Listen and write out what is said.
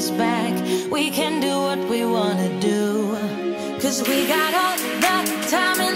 us back. We can do what we wanna do. Cause we got all the time.